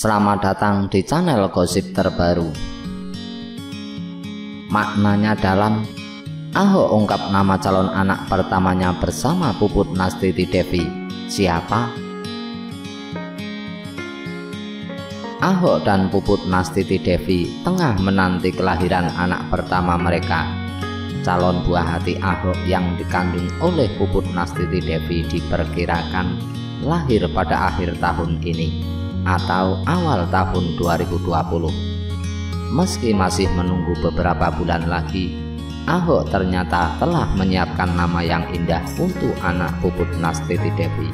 Selamat datang di channel gosip terbaru. Maknanya dalam Ahok ungkap nama calon anak pertamanya bersama Puput Nastiti Devi. Siapa? Ahok dan Puput Nastiti Devi tengah menanti kelahiran anak pertama mereka. Calon buah hati Ahok yang dikandung oleh Puput Nastiti Devi diperkirakan lahir pada akhir tahun ini atau awal tahun 2020. Meski masih menunggu beberapa bulan lagi, Ahok ternyata telah menyiapkan nama yang indah untuk anak Puput Nastiti Devi.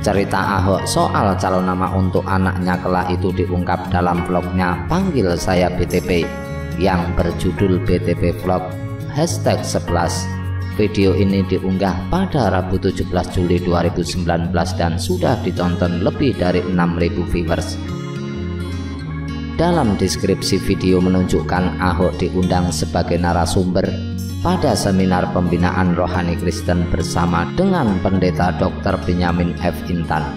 Cerita Ahok soal calon nama untuk anaknya kelak itu diungkap dalam vlognya Panggil Saya BTP yang berjudul BTP Vlog hashtag 11 Video ini diunggah pada Rabu 17 Juli 2019 dan sudah ditonton lebih dari 6000 viewers. Dalam deskripsi video menunjukkan Ahok diundang sebagai narasumber pada seminar pembinaan rohani Kristen bersama dengan pendeta Dr. Benyamin F. Intan.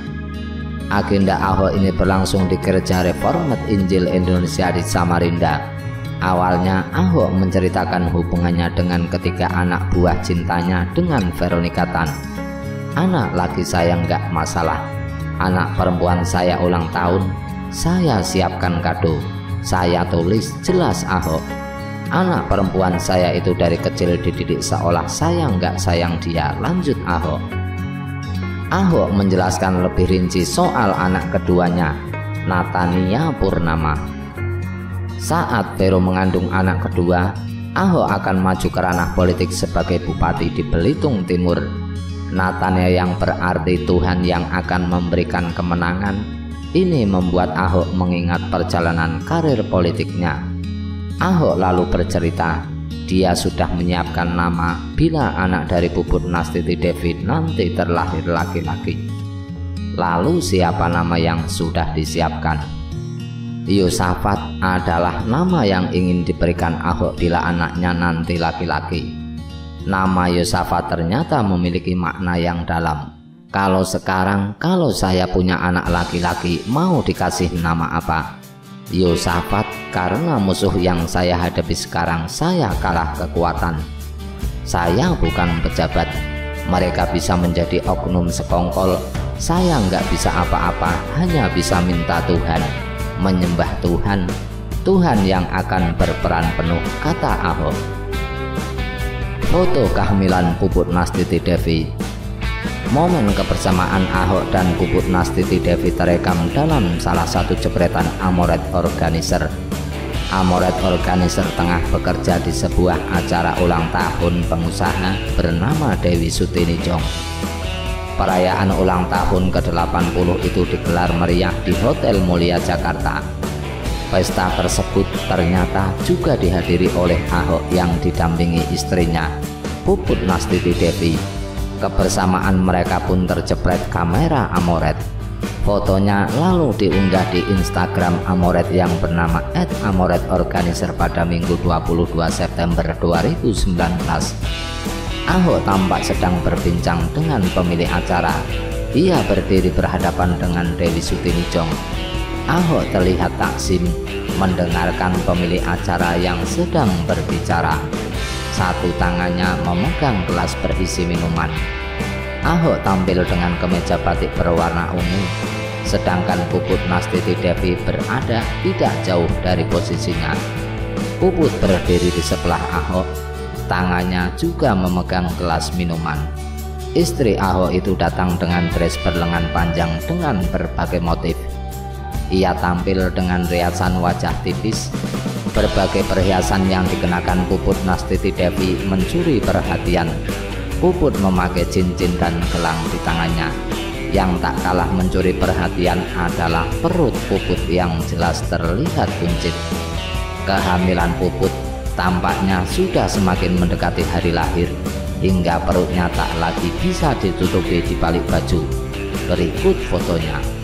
Agenda Ahok ini berlangsung di Gereja Reformat Injil Indonesia di Samarinda, Awalnya Ahok menceritakan hubungannya dengan ketiga anak buah cintanya dengan Veronica Tan. Anak laki saya nggak masalah. Anak perempuan saya ulang tahun, saya siapkan kado. Saya tulis jelas Ahok. Anak perempuan saya itu dari kecil dididik seolah saya nggak sayang dia. Lanjut Ahok. Ahok menjelaskan lebih rinci soal anak keduanya, Natania Purnama. Saat Vero mengandung anak kedua, Ahok akan maju ke ranah politik sebagai bupati di Belitung Timur. Natania yang berarti Tuhan yang akan memberikan kemenangan, ini membuat Ahok mengingat perjalanan karir politiknya. Ahok lalu bercerita, dia sudah menyiapkan nama bila anak dari Puput Nastiti David nanti terlahir laki-laki. Lalu siapa nama yang sudah disiapkan? Yosafat adalah nama yang ingin diberikan Ahok bila anaknya nanti laki-laki. Nama Yosafat ternyata memiliki makna yang dalam. Kalau sekarang, kalau saya punya anak laki-laki, mau dikasih nama apa? Yosafat karena musuh yang saya hadapi sekarang saya kalah kekuatan. Saya bukan pejabat. Mereka bisa menjadi oknum sekongkol. Saya nggak bisa apa-apa, hanya bisa minta Tuhan menyembah Tuhan, Tuhan yang akan berperan penuh, kata Ahok. Foto kehamilan Puput Nastiti Devi Momen kebersamaan Ahok dan Puput Nastiti Devi terekam dalam salah satu jepretan Amoret Organizer. Amoret Organizer tengah bekerja di sebuah acara ulang tahun pengusaha bernama Dewi Sutini Jong. Perayaan ulang tahun ke-80 itu digelar meriah di Hotel Mulia Jakarta. Pesta tersebut ternyata juga dihadiri oleh Ahok yang didampingi istrinya, Puput Nastiti Devi. Kebersamaan mereka pun terjepret kamera Amoret. Fotonya lalu diunggah di Instagram Amoret yang bernama @amoretorganizer pada Minggu 22 September 2019. Ahok tampak sedang berbincang dengan pemilik acara. Ia berdiri berhadapan dengan Dewi Sutini Jong. Ahok terlihat taksim mendengarkan pemilik acara yang sedang berbicara. Satu tangannya memegang gelas berisi minuman. Ahok tampil dengan kemeja batik berwarna ungu, sedangkan Puput Nastiti Devi berada tidak jauh dari posisinya. Puput berdiri di sebelah Ahok tangannya juga memegang gelas minuman. Istri Ahok itu datang dengan dress berlengan panjang dengan berbagai motif. Ia tampil dengan riasan wajah tipis. Berbagai perhiasan yang dikenakan Puput Nastiti Devi mencuri perhatian. Puput memakai cincin dan gelang di tangannya. Yang tak kalah mencuri perhatian adalah perut Puput yang jelas terlihat buncit. Kehamilan Puput Tampaknya sudah semakin mendekati hari lahir hingga perutnya tak lagi bisa ditutupi di balik baju. Berikut fotonya.